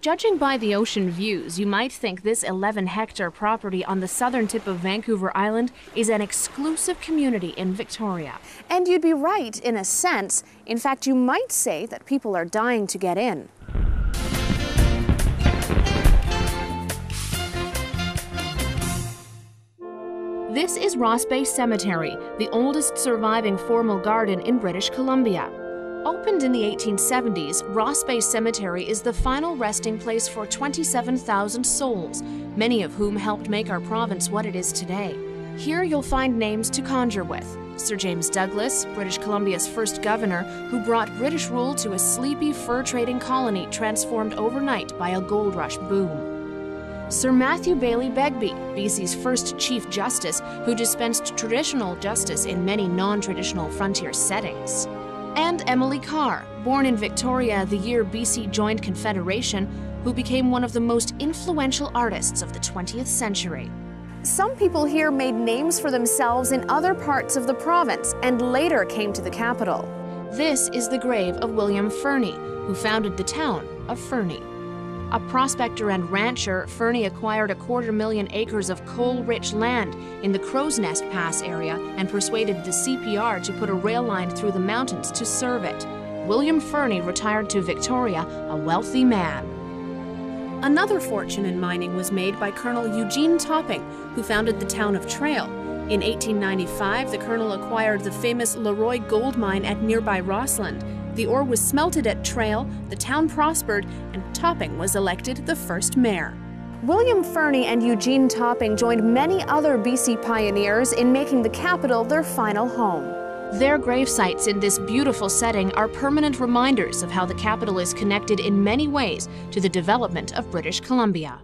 Judging by the ocean views, you might think this 11 hectare property on the southern tip of Vancouver Island is an exclusive community in Victoria. And you'd be right in a sense. In fact, you might say that people are dying to get in. This is Ross Bay Cemetery, the oldest surviving formal garden in British Columbia. Opened in the 1870s, Ross Bay Cemetery is the final resting place for 27,000 souls, many of whom helped make our province what it is today. Here you'll find names to conjure with. Sir James Douglas, British Columbia's first governor, who brought British rule to a sleepy fur trading colony transformed overnight by a gold rush boom. Sir Matthew Baillie Begbie, BC's first Chief Justice, who dispensed traditional justice in many non traditional frontier settings. And Emily Carr, born in Victoria the year BC joined Confederation, who became one of the most influential artists of the 20th century. Some people here made names for themselves in other parts of the province and later came to the capital. This is the grave of William Fernie, who founded the town of Fernie. A prospector and rancher, Fernie acquired a quarter million acres of coal rich land in the Crowsnest Pass area and persuaded the CPR to put a rail line through the mountains to serve it. William Fernie retired to Victoria, a wealthy man. Another fortune in mining was made by Colonel Eugene Topping, who founded the town of Trail. In 1895, the colonel acquired the famous Le Roi gold mine at nearby Rossland the ore was smelted at Trail, the town prospered, and Topping was elected the first mayor. William Fernie and Eugene Topping joined many other BC pioneers in making the capital their final home. Their grave sites in this beautiful setting are permanent reminders of how the capital is connected in many ways to the development of British Columbia.